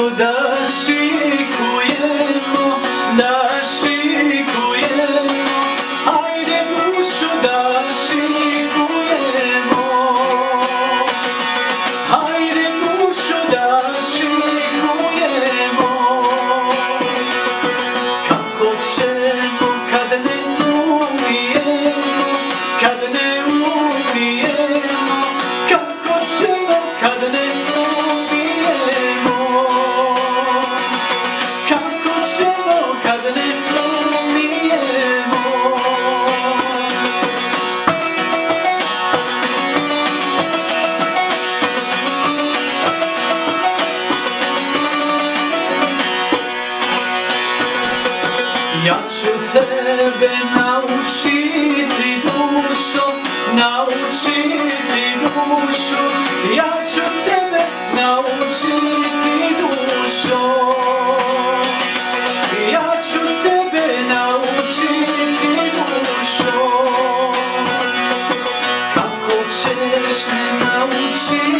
有的。Ja ću tebe naučiti dušo, naučiti dušo, ja ću tebe naučiti dušo. Ja ću tebe naučiti dušo, kako ćeš me naučiti